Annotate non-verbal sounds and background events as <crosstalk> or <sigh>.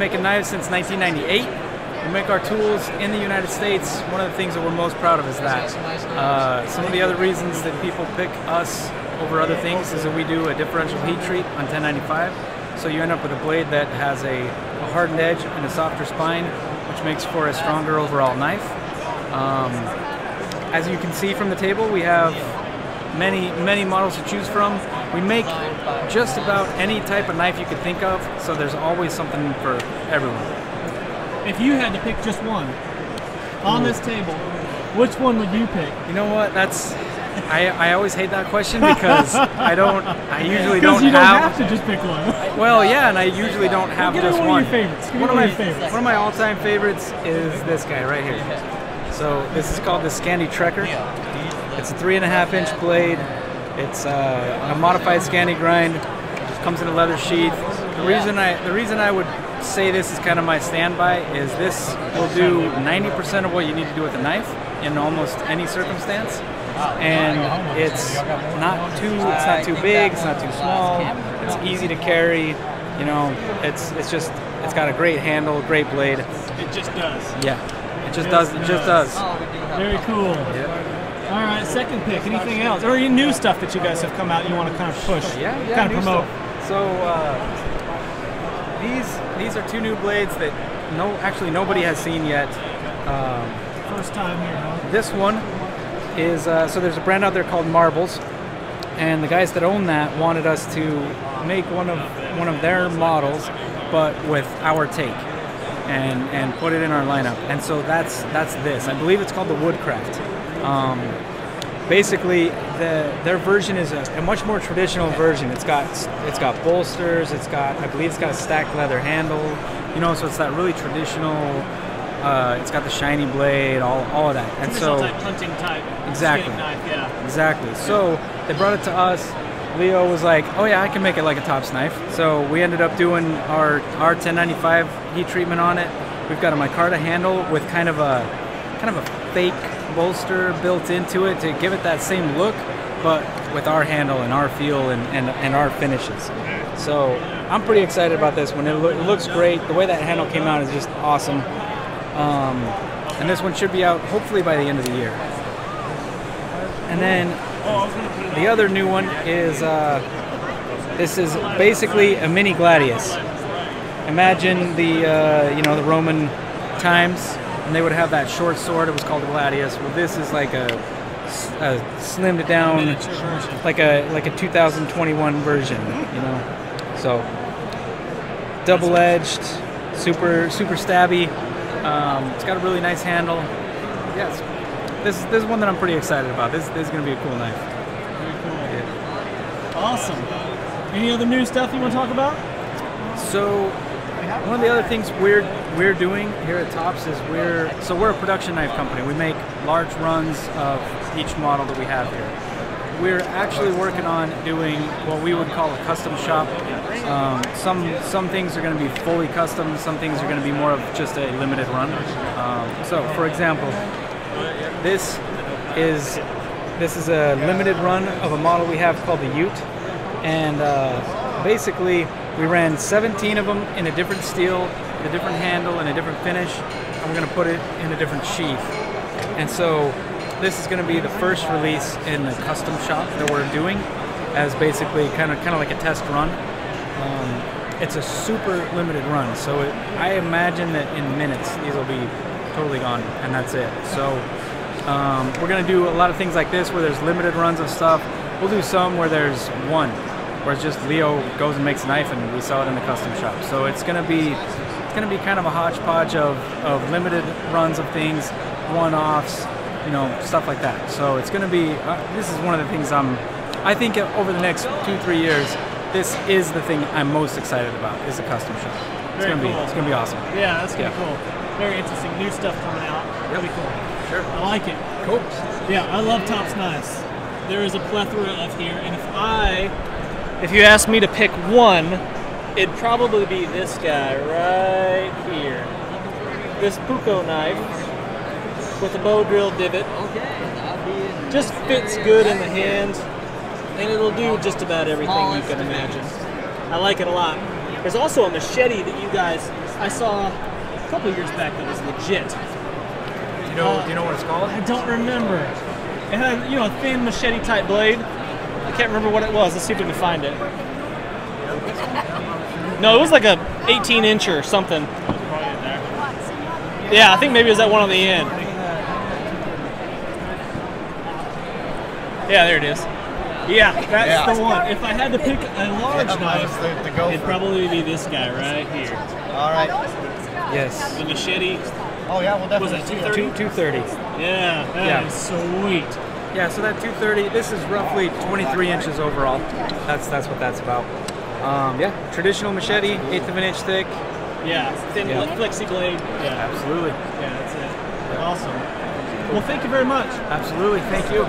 making knives since 1998. We make our tools in the United States. One of the things that we're most proud of is that. Uh, some of the other reasons that people pick us over other things is that we do a differential heat treat on 1095. So you end up with a blade that has a, a hardened edge and a softer spine, which makes for a stronger overall knife. Um, as you can see from the table, we have many, many models to choose from. We make just about any type of knife you could think of, so there's always something for everyone. If you had to pick just one on this table, which one would you pick? You know what? That's I, I always hate that question because I don't I usually <laughs> don't you don't have, have to just pick one. well yeah and I usually don't have me just one one. of your favorites. One of my favorites. one of my all-time favorites is this guy right here. So this is called the Scandi Trekker. It's a three and a half inch blade. It's uh, a modified Scandi grind. Comes in a leather sheath. The reason I the reason I would say this is kind of my standby is this will do 90% of what you need to do with a knife in almost any circumstance. And it's not too it's not too big, it's not too small. It's easy to carry. You know, it's it's just it's got a great handle, great blade. It just does. Yeah, it just does. It just does. Very cool. All right, second pick. Anything else, or any new stuff that you guys have come out you want to kind of push, Yeah, yeah. kind of promote? stuff. So uh, these these are two new blades that no actually nobody has seen yet. Um, First time here. Huh? this one is uh, so there's a brand out there called Marbles, and the guys that own that wanted us to make one of one of their models, but with our take, and and put it in our lineup. And so that's that's this. I believe it's called the Woodcraft. Um, basically, the their version is a, a much more traditional version. It's got it's got bolsters. It's got I believe it's got a stacked leather handle. You know, so it's that really traditional. Uh, it's got the shiny blade, all, all of that, and so type hunting type. Exactly. Knife, yeah. Exactly. So they brought it to us. Leo was like, "Oh yeah, I can make it like a tops knife." So we ended up doing our our 1095 heat treatment on it. We've got a micarta handle with kind of a kind of a fake bolster built into it to give it that same look, but with our handle and our feel and, and, and our finishes. So I'm pretty excited about this one. It, loo- it looks great. The way that handle came out is just awesome. Um, and this one should be out hopefully by the end of the year. And then the other new one is uh, this is basically a mini gladius. Imagine the uh, you know the Roman times, and they would have that short sword. It was called a gladius. Well, this is like a slimmed down, like a like a 2021 version. You know, so double-edged, super super stabby. Um, it's got a really nice handle. Yes, this is this is one that I'm pretty excited about. This this is gonna be a cool knife. Awesome. Any other new stuff you want to talk about? So one of the other things we're we're doing here at Tops is we're so we're a production knife company. We make large runs of each model that we have here. We're actually working on doing what we would call a custom shop. Um, some some things are going to be fully custom. Some things are going to be more of just a limited run. Um, so, for example, this is this is a limited run of a model we have called the Ute, and uh, basically we ran 17 of them in a different steel, a different handle, and a different finish, and we're going to put it in a different sheath. And so this is going to be the first release in the custom shop that we're doing, as basically kind of kind of like a test run. Um, it's a super limited run, so it, I imagine that in minutes these will be totally gone, and that's it. So um, we're gonna do a lot of things like this where there's limited runs of stuff. We'll do some where there's one, where it's just Leo goes and makes a knife and we sell it in the custom shop. So it's gonna be it's gonna be kind of a hodgepodge of, of limited runs of things, one-offs, you know, stuff like that. So it's gonna be uh, this is one of the things I'm I think over the next two three years this is the thing I'm most excited about is the custom shop. It's Very gonna be it's gonna be awesome. Yeah, that's gonna Yeah. be cool. Very interesting. New stuff coming out. Really cool. Sure. I like it. Cool. Yeah, I love Tops Knives. There is a plethora of here, and if I, if you asked me to pick one, it'd probably be this guy right here. This Puko knife with a bow drill divot. Just fits good in the hand, and it'll do just about everything you can imagine. I like it a lot. There's also a machete that you guys I saw a couple years back that was legit. Do you know? do you know what it's called? I don't remember. It had you know a thin machete type blade. I can't remember what it was. Let's see if we can find it. No, it was like a 18 inch or something. Yeah, I think maybe it was that one on the end. Yeah, there it is. Yeah, that's Yeah. the one. If I had to pick a large Yeah, knife, that's the- the it'd probably be this guy right here. All right. Yes. The machete. Oh yeah, we'll Was definitely that see it. 230? Two two thirty. Yeah, that Yeah. is sweet. Yeah, so that 230, this is roughly 23 inches overall. That's that's what that's about. Um, yeah, traditional machete, eighth of an inch thick. Yeah, thin Yeah. flexi blade. Yeah, Absolutely, yeah, that's it. Awesome. Well, thank you very much. absolutely. Thank you.